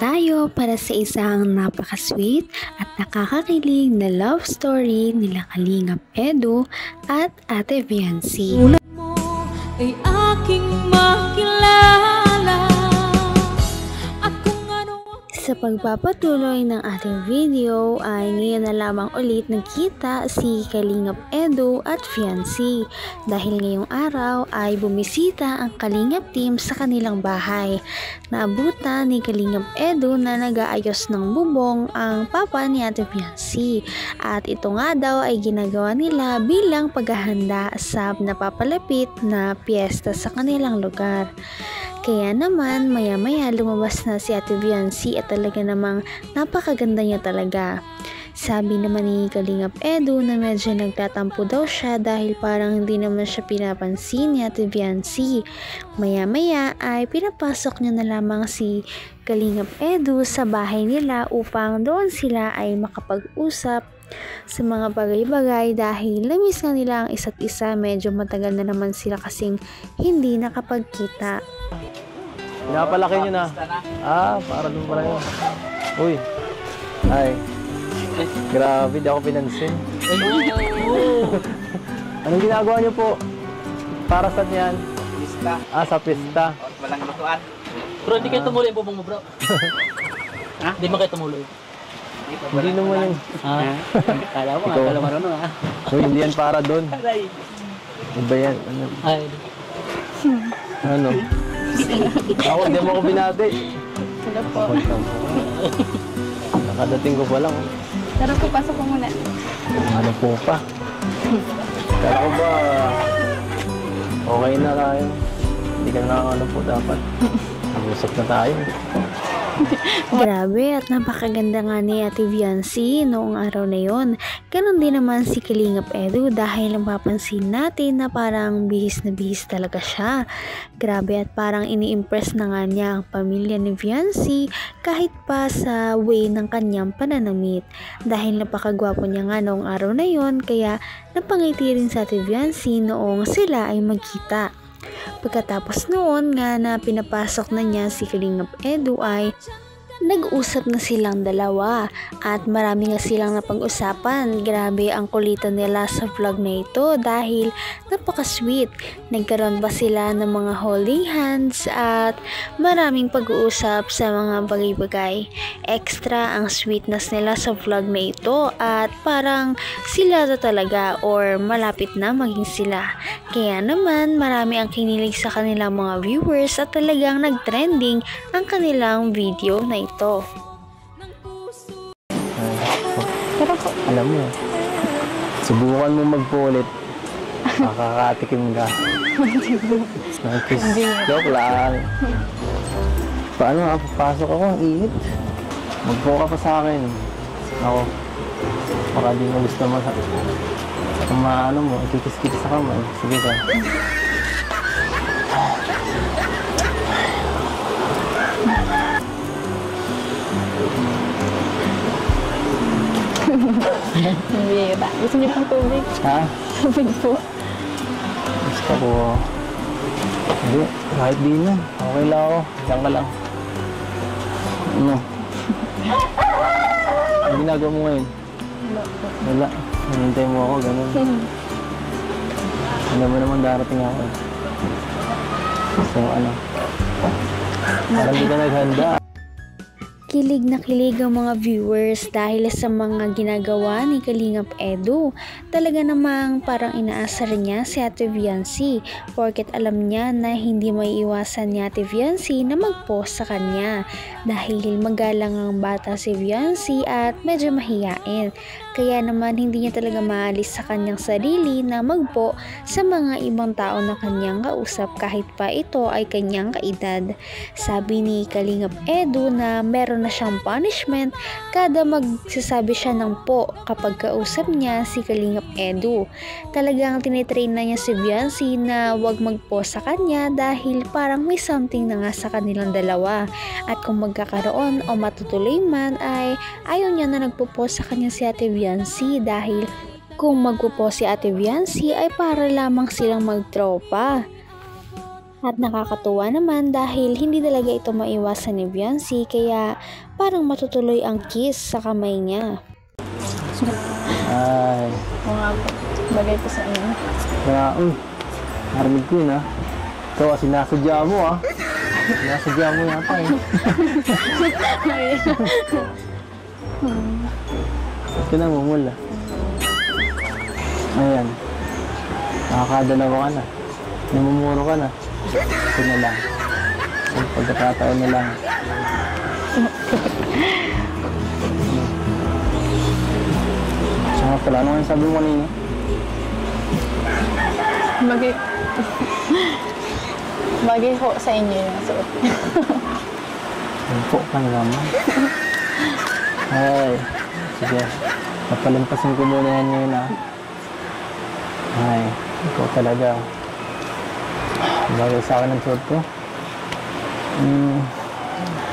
Tayo para sa isang napaka-sweet at nakakakilig na love story nila Kalingap Edu at Ate Viancy. ay aking makilala Sa pagpapatuloy ng ating video ay ngayon na lamang ulit nagkita si Kalingap Edu at Fiancé dahil ngayong araw ay bumisita ang Kalingap team sa kanilang bahay. Naabutan ni Kalingap Edu na nag-aayos ng bubong ang papa ni Ate Fiancé at ito nga daw ay ginagawa nila bilang paghahanda sa napapalapit na piyesta sa kanilang lugar. Kaya naman, maya-maya lumabas na si Ate Viancy at talaga namang napakaganda niya talaga. Sabi naman ni Kalingap Edu na medyo nagtatampo daw siya dahil parang hindi naman siya pinapansin ni Ate Viancy. Maya-maya ay pinapasok niya na lamang si Kalingap Edu sa bahay nila upang doon sila ay makapag-usap sa mga bagay-bagay dahil namiss nga nila ang isa't isa medyo matagal na naman sila kasing hindi nakapagkita. Pinapalaki nyo na. Ah, para doon pala yun. Uy. Ay. Grabe, di ako pinansin. Anong ginagawa nyo po? Para sa yan? Lista. Ah, sa pista. At walang lutuan. Bro, hindi kayo tumuloy yung bubong mo, bro. ha? Hindi mo kayo tumuloy. Hindi naman yun. Ha? Kala mo, kala ano, ha? Uy, hindi yan para doon. Aray. Iba yan. Ano? Ay, Ano? Ako, hindi mo ako binati. Hello po. Nakadating ko pa lang. Tara po, pasok po muna. Ano po pa? Kala ko ba, okay na tayo. Hindi ka na ano po dapat. Mag-usap na tayo. Grabe at napakaganda nga ni Ate Viancy noong araw na yon. Ganon din naman si Kalingap Edu dahil mapapansin natin na parang bihis na bihis talaga siya. Grabe at parang ini-impress na nga niya ang pamilya ni Viancy kahit pa sa way ng kanyang pananamit. Dahil napakagwapo niya nga noong araw na yon kaya napangiti rin sa Ate Viancy noong sila ay magkita. Pagkatapos noon nga na pinapasok na niya si Kalingap Edu ay nag-usap na silang dalawa at marami nga silang napag-usapan. Grabe ang kulitan nila sa vlog na ito dahil napaka-sweet. Nagkaroon ba sila ng mga holding hands at maraming pag-uusap sa mga bagay-bagay. Extra ang sweetness nila sa vlog na ito at parang sila na talaga or malapit na maging sila. Kaya naman marami ang kinilig sa kanilang mga viewers at talagang nag-trending ang kanilang video na ito. Puso Tara po. Alam mo, subukan mo magpulit. Makakatikim ka. Ng kiss. Joke lang. Paano nga, papasok ako, ang init. Magpo ka pa sa akin. Ako, baka di mo gusto mo sa... Kung maano mo, kikis-kis sa kamay. Sige ka. Hindi ba? Gusto niyo pang tubig? Ha? Tubig po. Gusto ko. Hindi, kahit di na. Okay lang ako. Diyan ka lang. Ano? Ang ginagawa mo ngayon? Wala. Hinintay mo ako, ganun. Alam mo naman darating ako. So, ano? Parang di ka naghanda. Kilig na kilig ang mga viewers dahil sa mga ginagawa ni Kalingap Edu. Talaga namang parang inaasar niya si Ate Viancy porket alam niya na hindi may iwasan ni Ate Viancy na mag-post sa kanya dahil magalang ang bata si Viancy at medyo mahiyain. Kaya naman hindi niya talaga maalis sa kanyang sarili na magpo sa mga ibang tao na kanyang kausap kahit pa ito ay kanyang kaedad. Sabi ni Kalingap Edu na meron na siyang punishment kada magsasabi siya ng po kapag kausap niya si Kalingap Edu. Talagang tinitrain na niya si Viancy na wag magpo sa kanya dahil parang may something na nga sa kanilang dalawa. At kung magkakaroon o matutuloy man ay ayaw niya na nagpo sa kanya si Ate Viancy dahil kung magpo si Ate Viancy ay para lamang silang magtropa. At nakakatuwa naman dahil hindi talaga ito maiwasan ni Beyonce kaya parang matutuloy ang kiss sa kamay niya. Ay, po. Bagay po sa inyo. kaya, uy, narinig ko yun ah. Ikaw, ah, sinasadya mo ah. Sinasadya mo yata eh. Ba't ka namumula? Ayan. Nakakadalawa ka na. Namumuro ka na. Ito na lang. Ang pagkakataon na lang. Saka pala, ano nga sabi mo kanina? Bagay. Bagay ho sa inyo yung suot. Umpo ka na naman. Ay, sige. Papalampasin ko muna yan ngayon ah. Ay, ikaw talaga. Bagay sa akin ang suot ko. Hmm.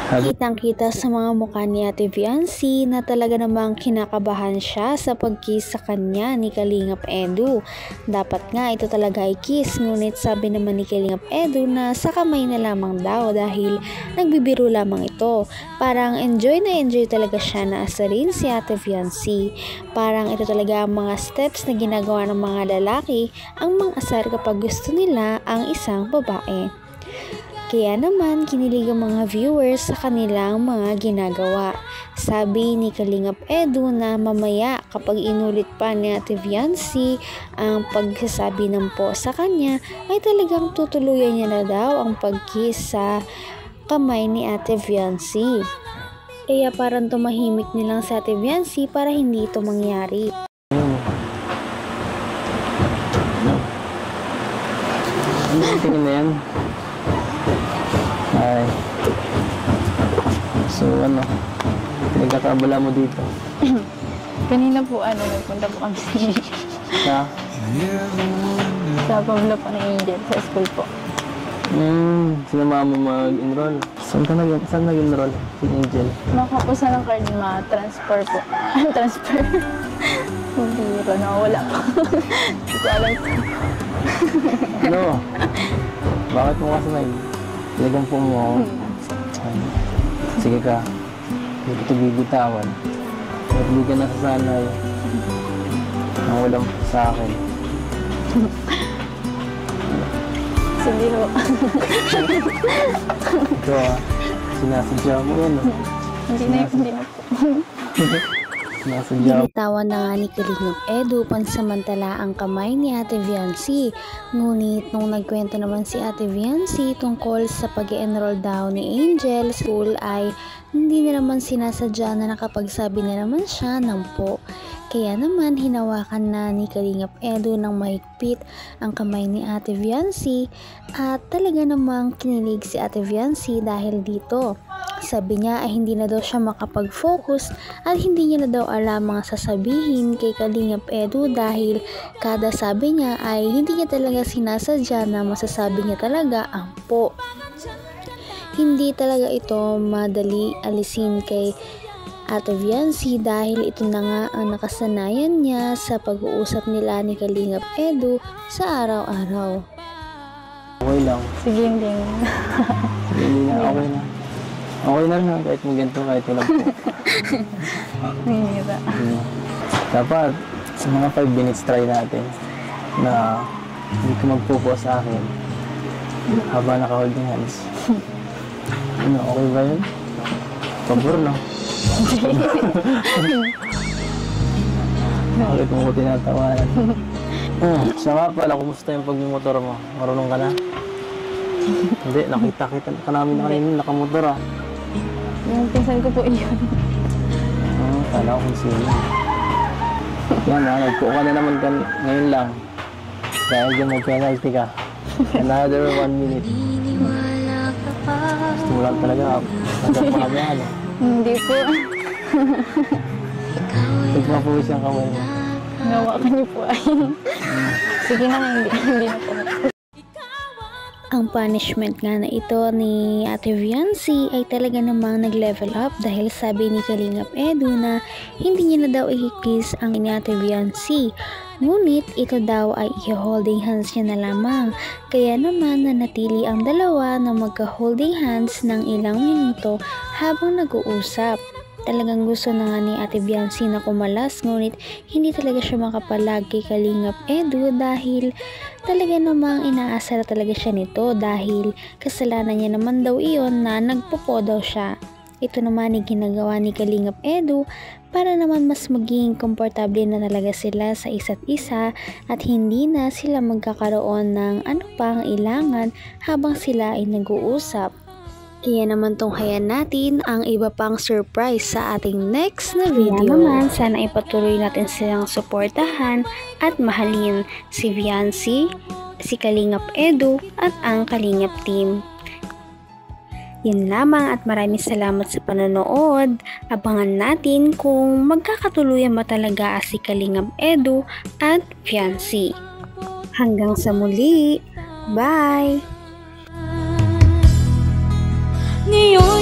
Kitang-kita sa mga mukha ni Ate Viancy na talaga namang kinakabahan siya sa pag-kiss sa kanya ni Kalingap Edu. Dapat nga ito talaga ay kiss, ngunit sabi naman ni Kalingap Edu na sa kamay na lamang daw dahil nagbibiro lamang ito. Parang enjoy na enjoy talaga siya na asarin si Ate Viancy. Parang ito talaga ang mga steps na ginagawa ng mga lalaki ang mga asar kapag gusto nila ang isang babae. Kaya naman kinilig ang mga viewers sa kanilang mga ginagawa. Sabi ni Kalingap Edu na mamaya kapag inulit pa ni Ate Viancy ang pagsasabi ng po sa kanya ay talagang tutuluyan niya na daw ang pagkiss sa kamay ni Ate Viancy. Kaya parang tumahimik nilang sa Ate Viancy para hindi ito mangyari. ano yung tingin na yan? Ay. So, ano? Pinagkakabala mo dito. Kanina po, ano, nagpunta po kami Sa? sa Pablo po ng Angel sa school po. Hmm, sinama mo mag-enroll. Saan ka nag saan nag-enroll? Si Angel. Nakuha po sa ng card ma-transfer po. transfer. Hindi ko nawala po. Hindi ko alam. Ano? Bakit mo kasi may Talagang po mo ako. Sige ka. Hindi ko ito bibitawan. At Hindi ka nasasanay. Ang walang sa akin. Sige po. Ito ah. Sinasadya mo yan ah. Hindi na, hindi na po. Binitawan na nga ni Kalingap Edu pansamantala ang kamay ni Ate Viancy. Ngunit nung nagkwento naman si Ate Viancy tungkol sa pag enroll daw ni Angel school ay hindi na naman sinasadya na nakapagsabi na naman siya ng po. Kaya naman hinawakan na ni Kalingap Edu ng mahigpit ang kamay ni Ate Viancy at talaga namang kinilig si Ate Viancy dahil dito. Sabi niya ay hindi na daw siya makapag-focus at hindi niya na daw alam mga sasabihin kay Kalingap Edu dahil kada sabi niya ay hindi niya talaga sinasadya na masasabi niya talaga ang po. Hindi talaga ito madali alisin kay Ate Viancy dahil ito na nga ang nakasanayan niya sa pag-uusap nila ni Kalingap Edu sa araw-araw. Okay lang. Sige, hindi. Sige, Hindi na. Okay na. Okay na lang kahit mo ganito kahit walang po. Hindi ba? Hmm. Dapat sa mga 5 minutes try natin na hindi ka magpupo sa akin habang naka-holding hands. Ano, okay ba yun? Pabor, no? Bakit mo ko tinatawanan? Hmm, siya nga pala, kumusta yung pagmumotor mo? Marunong ka na? Hindi, nakita-kita ka namin kanina, nakamotor ah. Yung pinsan ko po yun. Ah, kala ko kung sino. Yan ah, nagpo ka na naman kan ngayon lang. Dahil dyan mag-penalty ka. Another one minute. Lang talaga. Nagap pa kami ano. Hindi po. Nagpapawis ang kamay mo. Nawakan niyo po ay. Sige na, hindi, hindi na po. Ang punishment nga na ito ni Ate Viancy ay talaga namang nag-level up dahil sabi ni Kalingap Edu na hindi niya na daw i-kiss ang ni Ate Viancy. Ngunit ito daw ay i-holding hands niya na lamang. Kaya naman nanatili ang dalawa na magka-holding hands ng ilang minuto habang nag-uusap. Talagang gusto na nga ni Ate Biancy na kumalas ngunit hindi talaga siya makapalag kay Kalingap Edu dahil talaga namang inaasar talaga siya nito dahil kasalanan niya naman daw iyon na nagpopo daw siya. Ito naman ay ginagawa ni Kalingap Edu para naman mas maging komportable na talaga sila sa isa't isa at hindi na sila magkakaroon ng ano pang ilangan habang sila ay nag-uusap. Kaya naman tunghayan natin ang iba pang surprise sa ating next na video. Kaya naman, sana ipatuloy natin silang suportahan at mahalin si Viancy, si Kalingap Edu at ang Kalingap Team. Yun lamang at maraming salamat sa panonood. Abangan natin kung magkakatuluyan ba talaga si Kalingap Edu at Fiancé. Hanggang sa muli. Bye! Ngayon'y abot